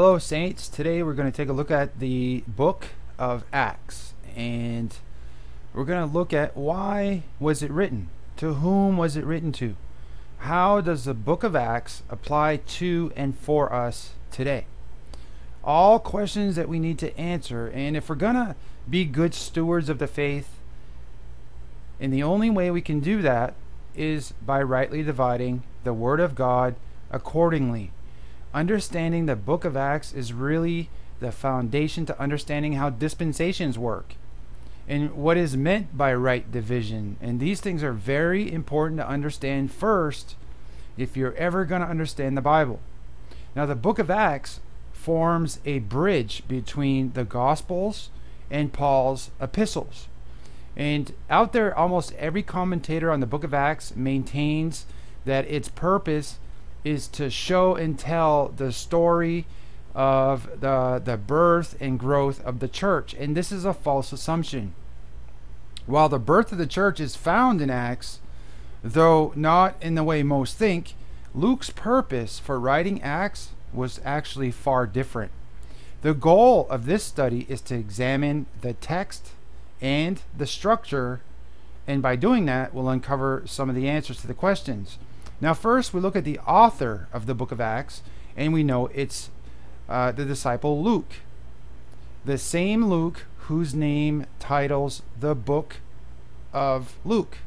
Hello, Saints. Today we're going to take a look at the book of Acts, and we're going to look at why was it written? To whom was it written to? How does the book of Acts apply to and for us today? All questions that we need to answer, and if we're going to be good stewards of the faith, and the only way we can do that is by rightly dividing the Word of God accordingly understanding the book of Acts is really the foundation to understanding how dispensations work and what is meant by right division. And these things are very important to understand first if you're ever going to understand the Bible. Now, the book of Acts forms a bridge between the Gospels and Paul's epistles. And out there, almost every commentator on the book of Acts maintains that its purpose is to show and tell the story of the, the birth and growth of the church. And this is a false assumption. While the birth of the church is found in Acts, though not in the way most think, Luke's purpose for writing Acts was actually far different. The goal of this study is to examine the text and the structure, and by doing that, we'll uncover some of the answers to the questions. Now, first, we look at the author of the book of Acts, and we know it's uh, the disciple Luke. The same Luke whose name titles the book of Luke.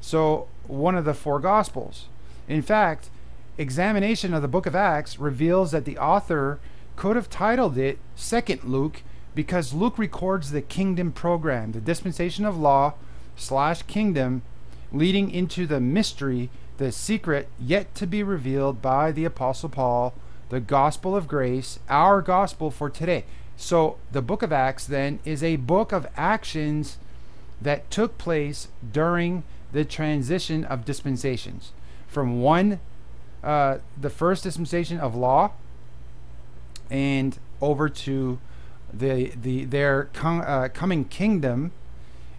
So, one of the four Gospels. In fact, examination of the book of Acts reveals that the author could have titled it Second Luke because Luke records the kingdom program, the dispensation of law slash kingdom leading into the mystery the secret yet to be revealed by the Apostle Paul, the gospel of grace, our gospel for today. So, the book of Acts then is a book of actions that took place during the transition of dispensations from one, uh, the first dispensation of law, and over to the the their com- uh, coming kingdom,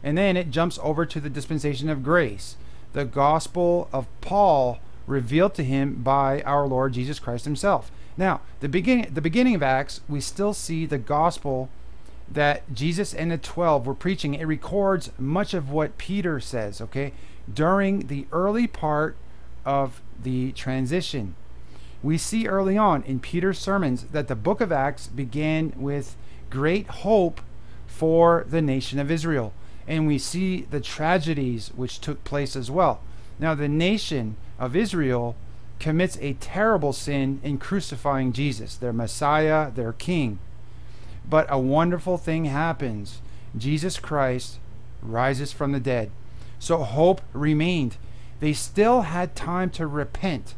and then it jumps over to the dispensation of grace the gospel of Paul revealed to him by our Lord Jesus Christ himself. Now, the beginning the beginning of Acts, we still see the gospel that Jesus and the 12 were preaching. It records much of what Peter says, okay? During the early part of the transition. We see early on in Peter's sermons that the book of Acts began with great hope for the nation of Israel and we see the tragedies which took place as well. Now, the nation of Israel commits a terrible sin in crucifying Jesus, their Messiah, their King. But a wonderful thing happens Jesus Christ rises from the dead. So hope remained. They still had time to repent,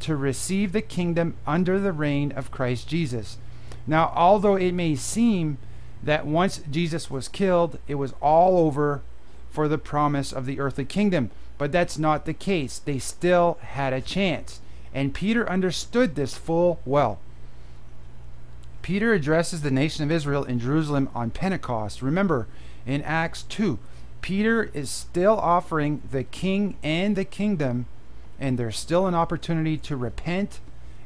to receive the kingdom under the reign of Christ Jesus. Now, although it may seem that once Jesus was killed, it was all over for the promise of the earthly kingdom. But that's not the case. They still had a chance. And Peter understood this full well. Peter addresses the nation of Israel in Jerusalem on Pentecost. Remember, in Acts 2, Peter is still offering the king and the kingdom, and there's still an opportunity to repent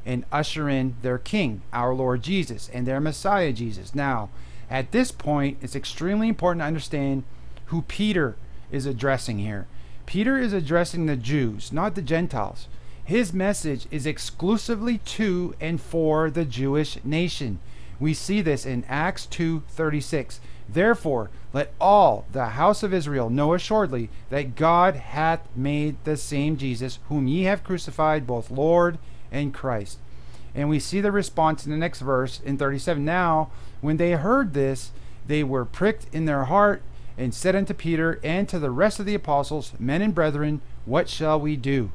and usher in their king, our Lord Jesus, and their Messiah Jesus. Now, at this point, it's extremely important to understand who Peter is addressing here. Peter is addressing the Jews, not the Gentiles. His message is exclusively to and for the Jewish nation. We see this in Acts 2:36. Therefore, let all the house of Israel know assuredly that God hath made the same Jesus whom ye have crucified both Lord and Christ. And we see the response in the next verse in 37. Now, when they heard this, they were pricked in their heart and said unto Peter and to the rest of the apostles, Men and brethren, what shall we do?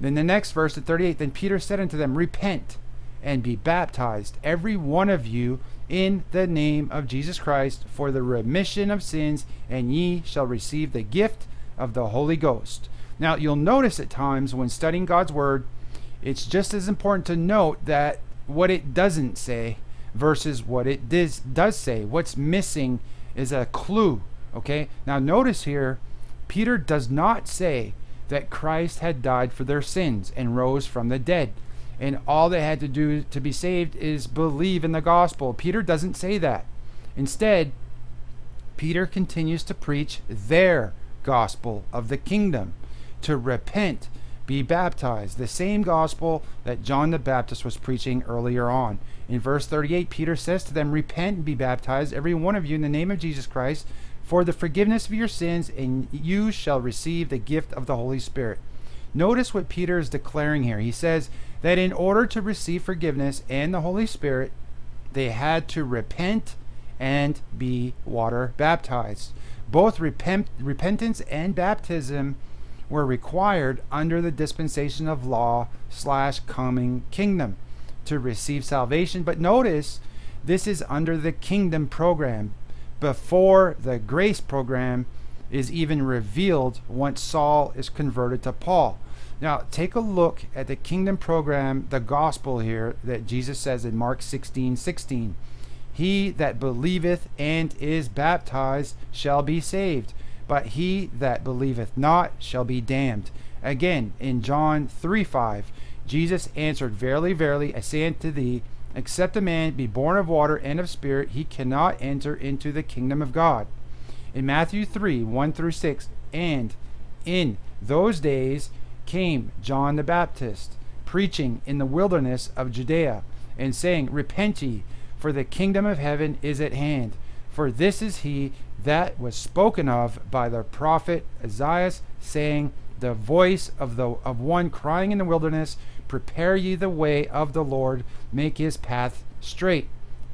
Then the next verse at 38 Then Peter said unto them, Repent and be baptized, every one of you, in the name of Jesus Christ, for the remission of sins, and ye shall receive the gift of the Holy Ghost. Now, you'll notice at times when studying God's Word, it's just as important to note that what it doesn't say versus what it does, does say. What's missing is a clue. Okay? Now, notice here, Peter does not say that Christ had died for their sins and rose from the dead. and all they had to do to be saved is believe in the gospel. Peter doesn't say that. Instead, Peter continues to preach their gospel of the kingdom to repent, be baptized, the same gospel that John the Baptist was preaching earlier on. In verse 38, Peter says to them, Repent and be baptized, every one of you, in the name of Jesus Christ, for the forgiveness of your sins, and you shall receive the gift of the Holy Spirit. Notice what Peter is declaring here. He says that in order to receive forgiveness and the Holy Spirit, they had to repent and be water baptized. Both repent, repentance and baptism were required under the dispensation of law slash coming kingdom to receive salvation. But notice this is under the kingdom program before the grace program is even revealed once Saul is converted to Paul. Now, take a look at the kingdom program, the gospel here that Jesus says in Mark 16 16. He that believeth and is baptized shall be saved, but he that believeth not shall be damned. Again, in John 3 5, Jesus answered, Verily, verily, I say unto thee, except a man be born of water and of spirit, he cannot enter into the kingdom of God. In Matthew 3 1 through 6, and in those days came John the Baptist, preaching in the wilderness of Judea, and saying, Repent ye, for the kingdom of heaven is at hand. For this is he that was spoken of by the prophet Isaiah, saying, The voice of the of one crying in the wilderness, Prepare ye the way of the Lord, make his path straight.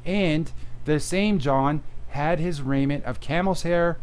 And the same John had his raiment of camel's hair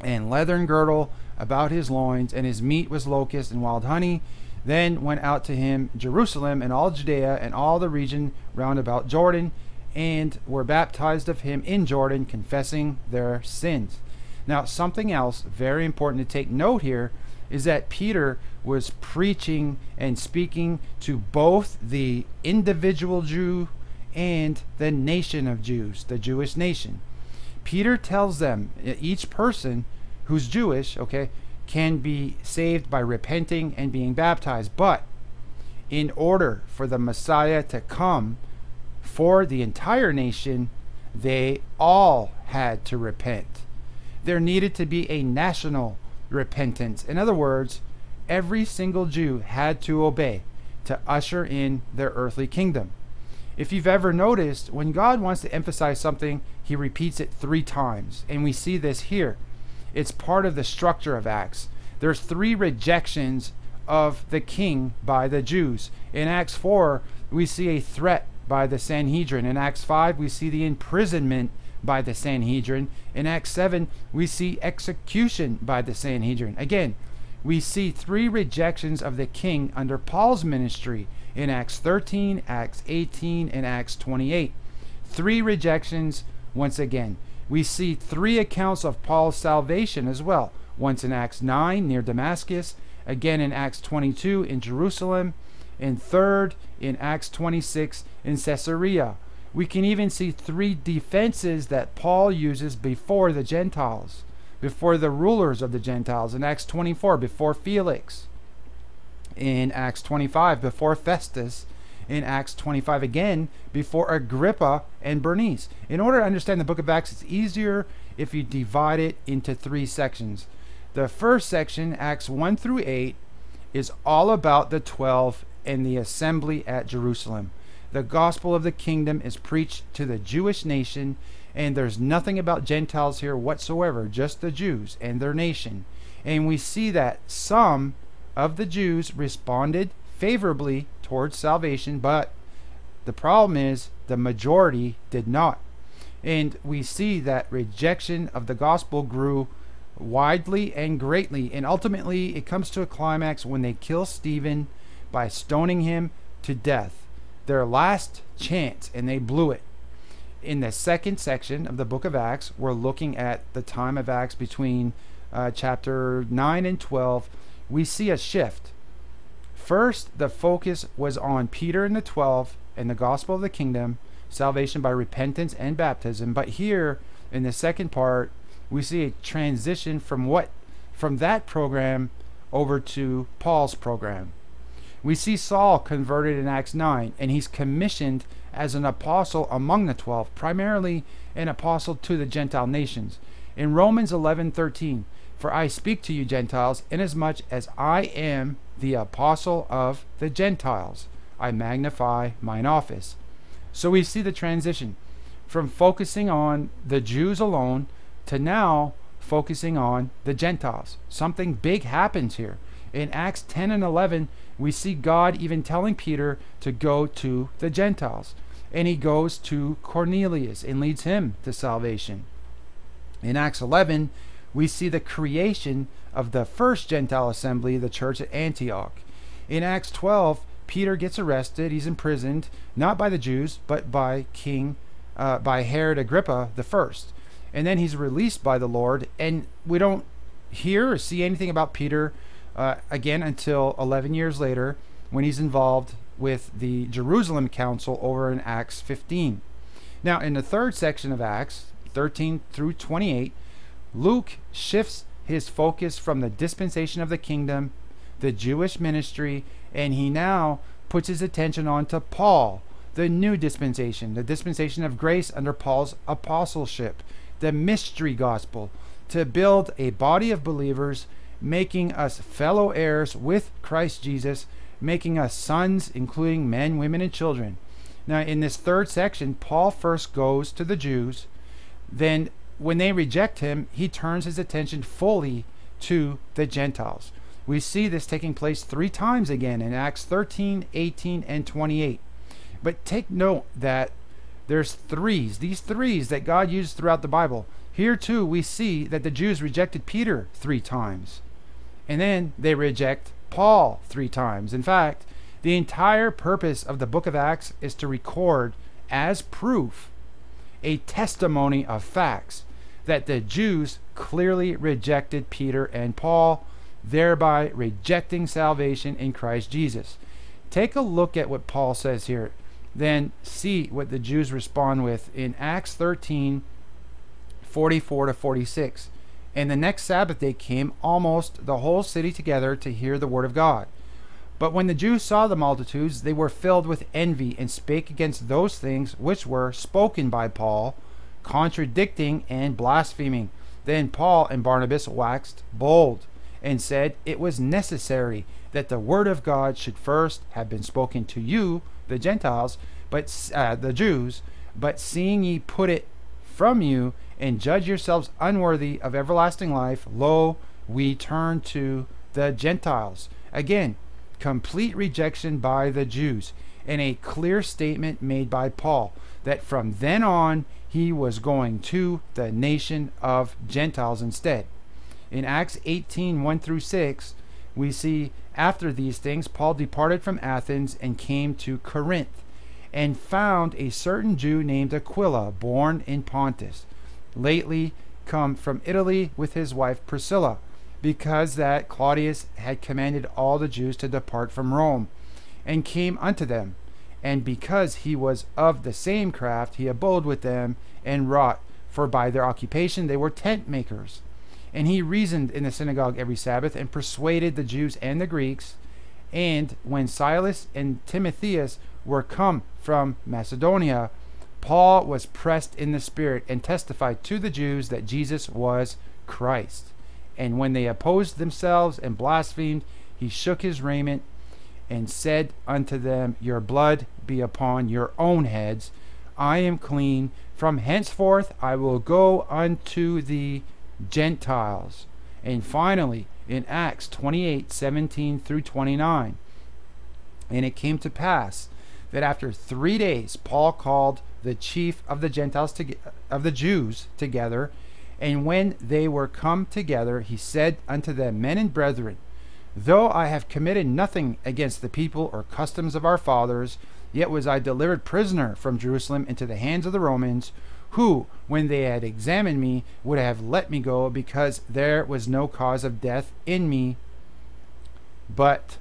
and leathern girdle about his loins, and his meat was locust and wild honey. Then went out to him Jerusalem and all Judea and all the region round about Jordan, and were baptized of him in Jordan, confessing their sins. Now, something else very important to take note here is that Peter was preaching and speaking to both the individual Jew and the nation of Jews, the Jewish nation. Peter tells them, each person who's Jewish, okay, can be saved by repenting and being baptized. But in order for the Messiah to come for the entire nation, they all had to repent. There needed to be a national repentance. In other words, every single Jew had to obey to usher in their earthly kingdom. If you've ever noticed, when God wants to emphasize something, he repeats it three times. And we see this here. It's part of the structure of Acts. There's three rejections of the king by the Jews. In Acts 4, we see a threat by the Sanhedrin. In Acts 5, we see the imprisonment by the Sanhedrin. In Acts 7, we see execution by the Sanhedrin. Again, we see three rejections of the king under Paul's ministry in Acts 13, Acts 18, and Acts 28. Three rejections once again. We see three accounts of Paul's salvation as well. Once in Acts 9 near Damascus, again in Acts 22 in Jerusalem, and third in Acts 26 in Caesarea. We can even see three defenses that Paul uses before the Gentiles, before the rulers of the Gentiles. In Acts 24, before Felix. In Acts 25, before Festus in Acts 25 again before Agrippa and Bernice. In order to understand the book of Acts, it's easier if you divide it into three sections. The first section, Acts 1 through 8, is all about the 12 and the assembly at Jerusalem. The gospel of the kingdom is preached to the Jewish nation, and there's nothing about Gentiles here whatsoever, just the Jews and their nation. And we see that some of the Jews responded favorably towards salvation, but the problem is the majority did not. And we see that rejection of the gospel grew widely and greatly. And ultimately, it comes to a climax when they kill Stephen by stoning him to death. Their last chance, and they blew it. In the second section of the book of Acts, we're looking at the time of Acts between uh, chapter 9 and 12. We see a shift First, the focus was on Peter and the 12 and the gospel of the kingdom, salvation by repentance and baptism. But here in the second part, we see a transition from what from that program over to Paul's program. We see Saul converted in Acts 9, and he's commissioned as an apostle among the 12, primarily an apostle to the Gentile nations. In Romans 11:13, for I speak to you Gentiles, inasmuch as I am the apostle of the Gentiles. I magnify mine office. So we see the transition from focusing on the Jews alone to now focusing on the Gentiles. Something big happens here. In Acts 10 and 11, we see God even telling Peter to go to the Gentiles. And he goes to Cornelius and leads him to salvation. In Acts 11, we see the creation of the first Gentile assembly, the church at Antioch. In Acts 12, Peter gets arrested. He's imprisoned, not by the Jews, but by King, uh, by Herod Agrippa the first. And then he's released by the Lord. And we don't hear or see anything about Peter uh, again until 11 years later when he's involved with the Jerusalem Council over in Acts 15. Now, in the third section of Acts, 13 through 28, Luke shifts his focus from the dispensation of the kingdom, the Jewish ministry, and he now puts his attention on to Paul, the new dispensation, the dispensation of grace under Paul's apostleship, the mystery gospel, to build a body of believers, making us fellow heirs with Christ Jesus, making us sons, including men, women, and children. Now, in this third section, Paul first goes to the Jews, then when they reject him, he turns his attention fully to the Gentiles. We see this taking place three times again in Acts 13, 18, and 28. But take note that there's threes, these threes that God used throughout the Bible. Here too, we see that the Jews rejected Peter three times. And then they reject Paul three times. In fact, the entire purpose of the book of Acts is to record as proof a testimony of facts that the Jews clearly rejected Peter and Paul, thereby rejecting salvation in Christ Jesus. Take a look at what Paul says here, then see what the Jews respond with in Acts 13 44 to 46. And the next Sabbath day came almost the whole city together to hear the word of God. But when the Jews saw the multitudes, they were filled with envy and spake against those things which were spoken by Paul contradicting and blaspheming. Then Paul and Barnabas waxed bold and said it was necessary that the word of God should first have been spoken to you, the Gentiles, but uh, the Jews, but seeing ye put it from you and judge yourselves unworthy of everlasting life, lo, we turn to the Gentiles. Again, complete rejection by the Jews, and a clear statement made by Paul that from then on he was going to the nation of Gentiles instead. In Acts 18 1 through 6, we see after these things, Paul departed from Athens and came to Corinth, and found a certain Jew named Aquila, born in Pontus, lately come from Italy with his wife Priscilla, because that Claudius had commanded all the Jews to depart from Rome, and came unto them and because he was of the same craft, he abode with them and wrought, for by their occupation they were tent makers. And he reasoned in the synagogue every Sabbath, and persuaded the Jews and the Greeks. And when Silas and Timotheus were come from Macedonia, Paul was pressed in the Spirit, and testified to the Jews that Jesus was Christ. And when they opposed themselves and blasphemed, he shook his raiment and said unto them, Your blood be upon your own heads. I am clean. From henceforth I will go unto the Gentiles. And finally, in Acts 28 17 through 29, and it came to pass that after three days Paul called the chief of the Gentiles to, of the Jews together, and when they were come together, he said unto them, Men and brethren, Though I have committed nothing against the people or customs of our fathers, yet was I delivered prisoner from Jerusalem into the hands of the Romans, who, when they had examined me, would have let me go, because there was no cause of death in me. But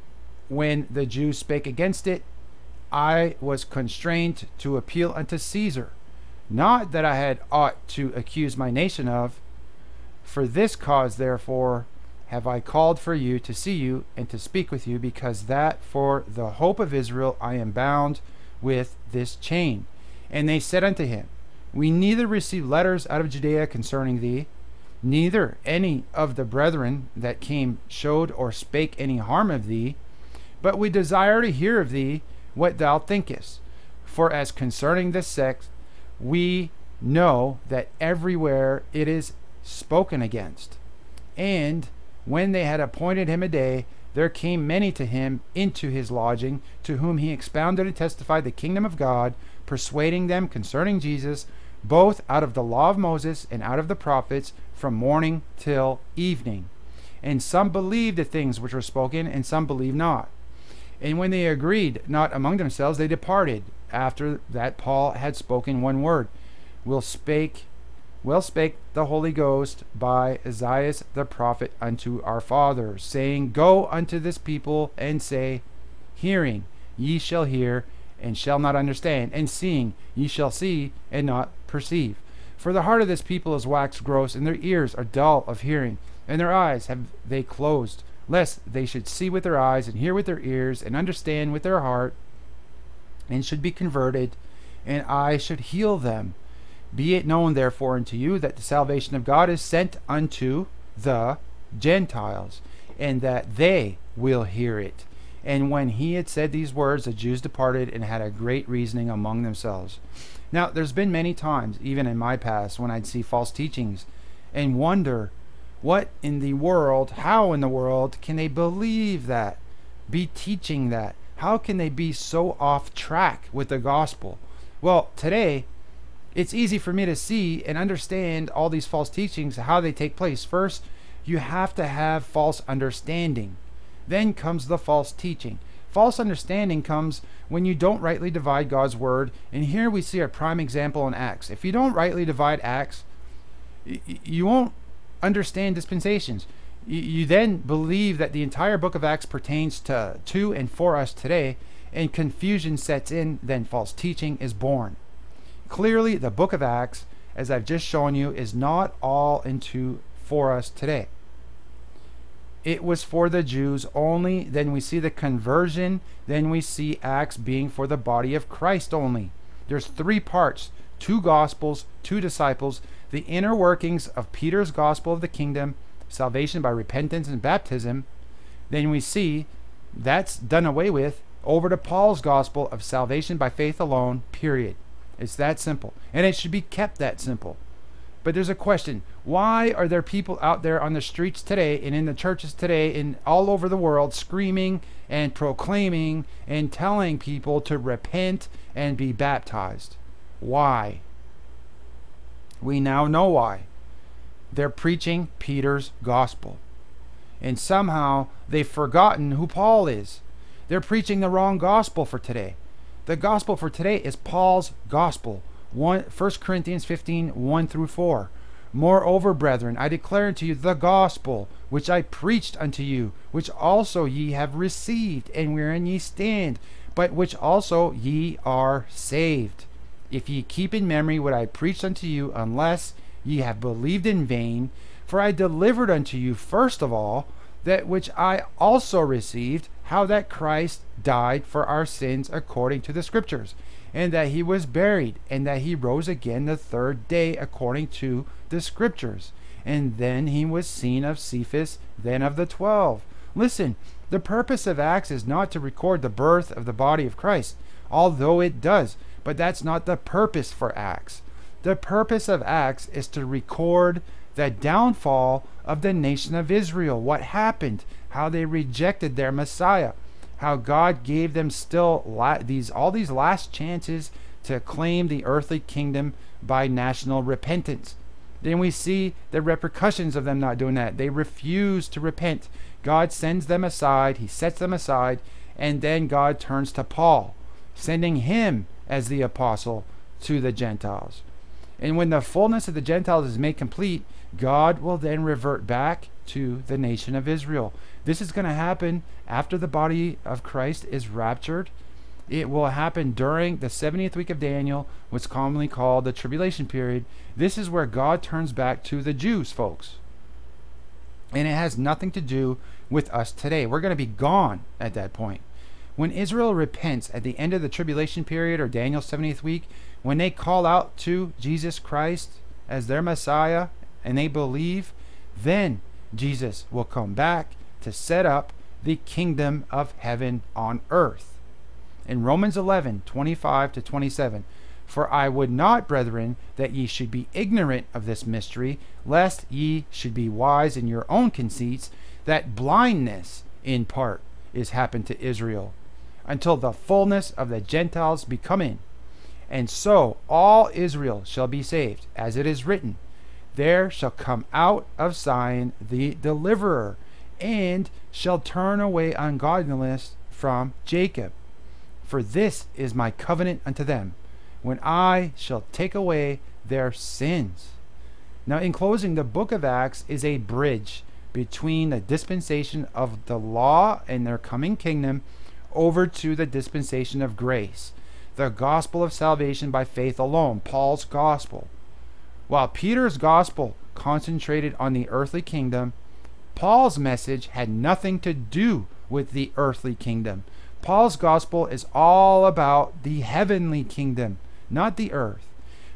when the Jews spake against it, I was constrained to appeal unto Caesar. Not that I had aught to accuse my nation of. For this cause, therefore, have I called for you to see you and to speak with you, because that for the hope of Israel I am bound with this chain. And they said unto him, We neither receive letters out of Judea concerning thee, neither any of the brethren that came showed or spake any harm of thee, but we desire to hear of thee what thou thinkest. For as concerning this sect, we know that everywhere it is spoken against. And when they had appointed him a day, there came many to him into his lodging, to whom he expounded and testified the kingdom of God, persuading them concerning Jesus, both out of the law of Moses and out of the prophets, from morning till evening. And some believed the things which were spoken, and some believed not. And when they agreed not among themselves, they departed, after that Paul had spoken one word. Will spake well spake the Holy Ghost by Isaiah the prophet unto our fathers, saying, Go unto this people and say, Hearing, ye shall hear and shall not understand, and seeing, ye shall see and not perceive. For the heart of this people is waxed gross, and their ears are dull of hearing, and their eyes have they closed, lest they should see with their eyes, and hear with their ears, and understand with their heart, and should be converted, and I should heal them. Be it known therefore unto you that the salvation of God is sent unto the Gentiles, and that they will hear it. And when he had said these words, the Jews departed and had a great reasoning among themselves. Now, there's been many times, even in my past, when I'd see false teachings and wonder what in the world, how in the world can they believe that, be teaching that? How can they be so off track with the gospel? Well, today, it's easy for me to see and understand all these false teachings, how they take place. First, you have to have false understanding. Then comes the false teaching. False understanding comes when you don't rightly divide God's word. And here we see a prime example in Acts. If you don't rightly divide Acts, you won't understand dispensations. You then believe that the entire book of Acts pertains to, to and for us today, and confusion sets in, then false teaching is born. Clearly, the book of Acts, as I've just shown you, is not all into for us today. It was for the Jews only. Then we see the conversion. Then we see Acts being for the body of Christ only. There's three parts two gospels, two disciples, the inner workings of Peter's gospel of the kingdom, salvation by repentance and baptism. Then we see that's done away with over to Paul's gospel of salvation by faith alone, period. It's that simple. And it should be kept that simple. But there's a question. Why are there people out there on the streets today and in the churches today and all over the world screaming and proclaiming and telling people to repent and be baptized? Why? We now know why. They're preaching Peter's gospel. And somehow they've forgotten who Paul is. They're preaching the wrong gospel for today. The gospel for today is Paul's gospel. 1, 1 Corinthians 15, 1 through 4. Moreover, brethren, I declare unto you the gospel which I preached unto you, which also ye have received, and wherein ye stand, but which also ye are saved. If ye keep in memory what I preached unto you, unless ye have believed in vain, for I delivered unto you first of all that which I also received, how that Christ died for our sins according to the Scriptures, and that he was buried, and that he rose again the third day according to the Scriptures. And then he was seen of Cephas, then of the twelve. Listen, the purpose of Acts is not to record the birth of the body of Christ, although it does, but that's not the purpose for Acts. The purpose of Acts is to record the downfall of the nation of Israel. What happened? How they rejected their Messiah. How God gave them still these all these last chances to claim the earthly kingdom by national repentance. Then we see the repercussions of them not doing that. They refuse to repent. God sends them aside, He sets them aside, and then God turns to Paul, sending him as the apostle to the Gentiles. And when the fullness of the Gentiles is made complete, God will then revert back to the nation of Israel. This is going to happen after the body of Christ is raptured. It will happen during the 70th week of Daniel, what's commonly called the tribulation period. This is where God turns back to the Jews, folks. And it has nothing to do with us today. We're going to be gone at that point. When Israel repents at the end of the tribulation period or Daniel's 70th week, when they call out to Jesus Christ as their Messiah and they believe, then Jesus will come back to set up the kingdom of heaven on earth. In Romans 11 25 to 27, for I would not, brethren, that ye should be ignorant of this mystery, lest ye should be wise in your own conceits, that blindness in part is happened to Israel, until the fullness of the Gentiles be come in. And so all Israel shall be saved, as it is written, There shall come out of Zion the deliverer, and shall turn away ungodliness from Jacob. For this is my covenant unto them when I shall take away their sins. Now, in closing, the book of Acts is a bridge between the dispensation of the law and their coming kingdom over to the dispensation of grace, the gospel of salvation by faith alone, Paul's gospel. While Peter's gospel concentrated on the earthly kingdom, Paul's message had nothing to do with the earthly kingdom. Paul's gospel is all about the heavenly kingdom not the earth.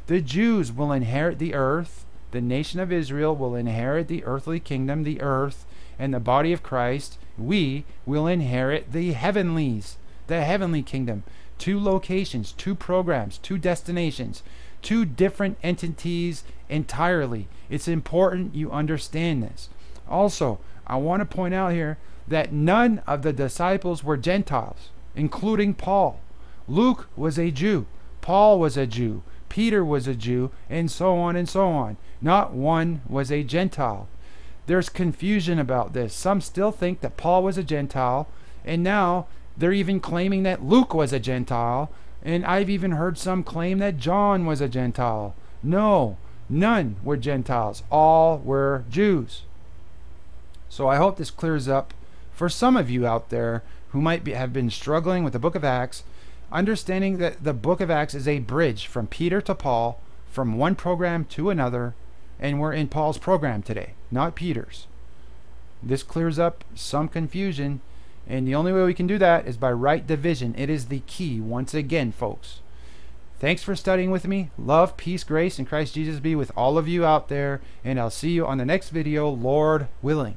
The Jews will inherit the earth. The nation of Israel will inherit the earthly kingdom, the earth, and the body of Christ. We will inherit the heavenlies, the heavenly kingdom. Two locations, two programs, two destinations, two different entities entirely. It's important you understand this. Also, I want to point out here that none of the disciples were Gentiles, including Paul. Luke was a Jew. Paul was a Jew, Peter was a Jew, and so on and so on. Not one was a Gentile. There's confusion about this. Some still think that Paul was a Gentile, and now they're even claiming that Luke was a Gentile, and I've even heard some claim that John was a Gentile. No, none were Gentiles. All were Jews. So I hope this clears up for some of you out there who might be, have been struggling with the book of Acts understanding that the book of Acts is a bridge from Peter to Paul, from one program to another, and we're in Paul's program today, not Peter's. This clears up some confusion, and the only way we can do that is by right division. It is the key, once again, folks. Thanks for studying with me. Love, peace, grace, and Christ Jesus be with all of you out there, and I'll see you on the next video, Lord willing.